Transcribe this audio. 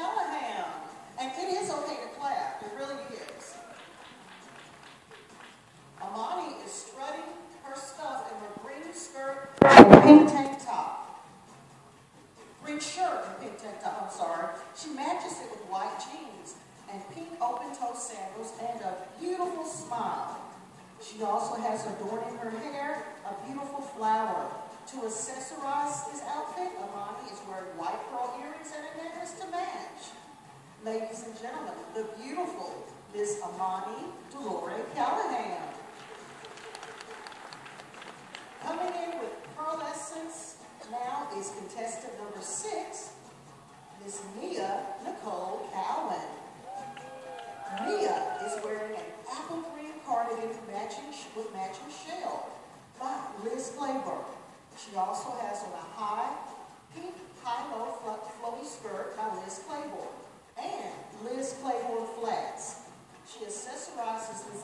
Callahan. And it is okay to clap. It really is. Amani is strutting her stuff in her green skirt and pink tank top. Green shirt and pink tank top, I'm sorry. She matches it with white jeans and pink open-toe sandals and a beautiful smile. She also has adorning her hair a beautiful flower. To accessorize this outfit, Amani is wearing white pearl earrings and a necklace to match. Ladies and gentlemen, the beautiful Miss Amani Delore Callahan. Coming in with pearlescence now is contestant number six, Miss Mia Nicole Cowan. Mia is wearing an apple green cardigan matching with matching shell by Liz Claiborne. She also has on a high, pink high-low